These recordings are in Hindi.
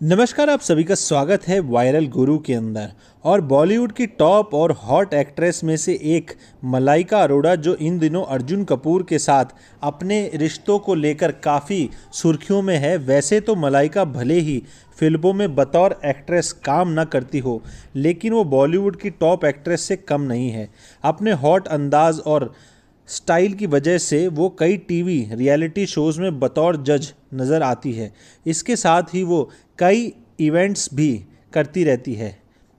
नमस्कार, आप सभी का स्वागत है वायरल गुरु के अंदर। और बॉलीवुड की टॉप और हॉट एक्ट्रेस में से एक, मलाइका अरोड़ा, जो इन दिनों अर्जुन कपूर के साथ अपने रिश्तों को लेकर काफ़ी सुर्खियों में है, वैसे तो मलाइका भले ही फ़िल्मों में बतौर एक्ट्रेस काम न करती हो, लेकिन वो बॉलीवुड की टॉप एक्ट्रेस से कम नहीं है। अपने हॉट अंदाज और स्टाइल की वजह से वो कई टीवी रियलिटी शोज़ में बतौर जज नज़र आती है। इसके साथ ही वो कई इवेंट्स भी करती रहती है।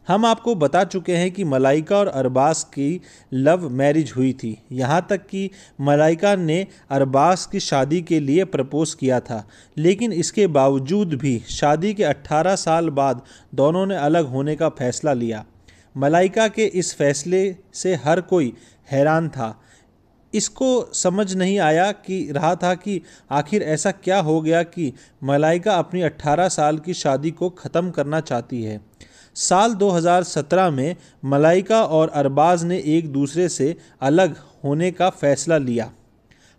हम आपको बता चुके हैं कि मलाइका और अरबाज की लव मैरिज हुई थी। यहाँ तक कि मलाइका ने अरबाज की शादी के लिए प्रपोज़ किया था, लेकिन इसके बावजूद भी शादी के 18 साल बाद दोनों ने अलग होने का फैसला लिया। मलाइका के इस फैसले से हर कोई हैरान था। इसको समझ नहीं आया कि, रहा था कि आखिर ऐसा क्या हो गया कि मलाइका अपनी 18 साल की शादी को ख़त्म करना चाहती है। साल 2017 में मलाइका और अरबाज ने एक दूसरे से अलग होने का फ़ैसला लिया।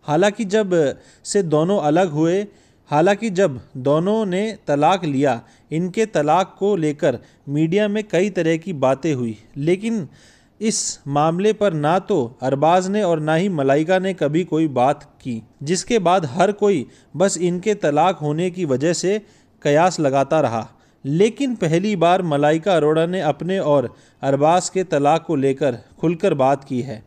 हालाँकि जब से दोनों अलग हुए, हालाँकि जब दोनों ने तलाक लिया, इनके तलाक को लेकर मीडिया में कई तरह की बातें हुई, लेकिन इस मामले पर ना तो अरबाज ने और ना ही मलाइका ने कभी कोई बात की, जिसके बाद हर कोई बस इनके तलाक होने की वजह से कयास लगाता रहा। लेकिन पहली बार मलाइका अरोड़ा ने अपने और अरबाज के तलाक को लेकर खुलकर बात की है।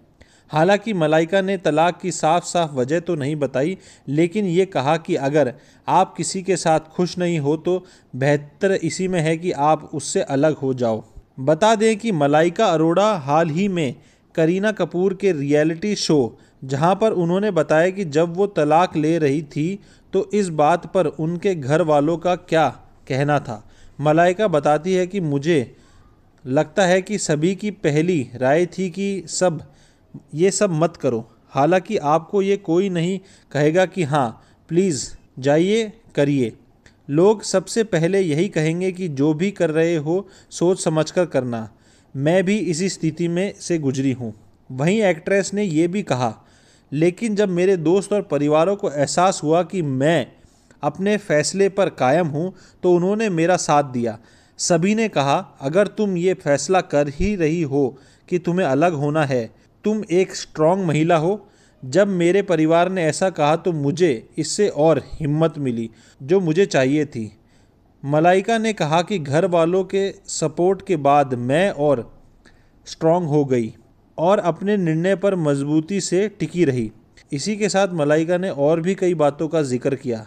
हालाँकि मलाइका ने तलाक की साफ़ साफ़ वजह तो नहीं बताई, लेकिन ये कहा कि अगर आप किसी के साथ खुश नहीं हो तो बेहतर इसी में है कि आप उससे अलग हो जाओ। बता दें कि मलाइका अरोड़ा हाल ही में करीना कपूर के रियलिटी शो, जहाँ पर उन्होंने बताया कि जब वो तलाक ले रही थी तो इस बात पर उनके घर वालों का क्या कहना था। मलाइका बताती है कि मुझे लगता है कि सभी की पहली राय थी कि सब, ये सब मत करो। हालाँकि आपको ये कोई नहीं कहेगा कि हाँ प्लीज़ जाइए, करिए। लोग सबसे पहले यही कहेंगे कि जो भी कर रहे हो, सोच समझकर करना। मैं भी इसी स्थिति में से गुजरी हूँ। वहीं एक्ट्रेस ने ये भी कहा, लेकिन जब मेरे दोस्त और परिवारों को एहसास हुआ कि मैं अपने फैसले पर कायम हूँ तो उन्होंने मेरा साथ दिया। सभी ने कहा, अगर तुम ये फैसला कर ही रही हो कि तुम्हें अलग होना है, तुम एक स्ट्रांग महिला हो जब मेरे परिवार ने ऐसा कहा तो मुझे इससे और हिम्मत मिली, जो मुझे चाहिए थी। मलाइका ने कहा कि घर वालों के सपोर्ट के बाद मैं और स्ट्रांग हो गई और अपने निर्णय पर मजबूती से टिकी रही। इसी के साथ मलाइका ने और भी कई बातों का ज़िक्र किया।